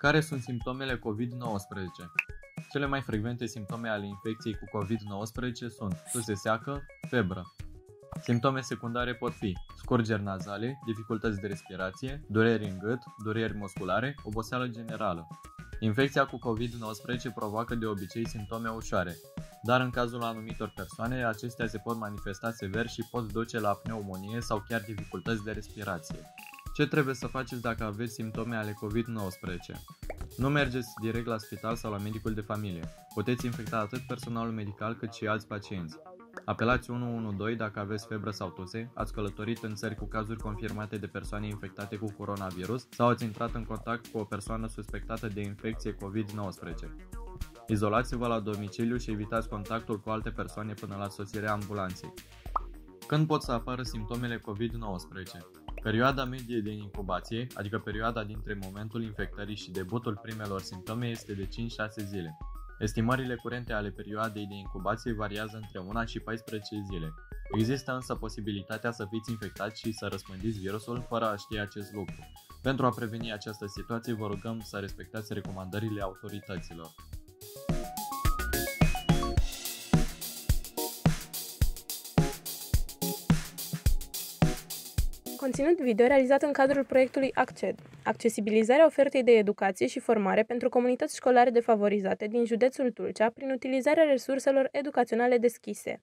Care sunt simptomele COVID-19? Cele mai frecvente simptome ale infecției cu COVID-19 sunt tuse seacă, febră. Simptome secundare pot fi scurgeri nazale, dificultăți de respirație, dureri în gât, dureri musculare, oboseală generală. Infecția cu COVID-19 provoacă de obicei simptome ușoare, dar în cazul anumitor persoane, acestea se pot manifesta sever și pot duce la pneumonie sau chiar dificultăți de respirație. Ce trebuie să faceți dacă aveți simptome ale COVID-19? Nu mergeți direct la spital sau la medicul de familie. Puteți infecta atât personalul medical cât și alți pacienți. Apelați 112 dacă aveți febră sau tuse, ați călătorit în țări cu cazuri confirmate de persoane infectate cu coronavirus sau ați intrat în contact cu o persoană suspectată de infecție COVID-19. Izolați-vă la domiciliu și evitați contactul cu alte persoane până la sosirea ambulanței. Când pot să apară simptomele COVID-19? Perioada medie de incubație, adică perioada dintre momentul infectării și debutul primelor simptome, este de 5-6 zile. Estimările curente ale perioadei de incubație variază între 1 și 14 zile. Există însă posibilitatea să fiți infectați și să răspândiți virusul fără a ști acest lucru. Pentru a preveni această situație, vă rugăm să respectați recomandările autorităților. Conținut video realizat în cadrul proiectului ACCED, accesibilizarea ofertei de educație și formare pentru comunități școlare defavorizate din județul Tulcea prin utilizarea resurselor educaționale deschise.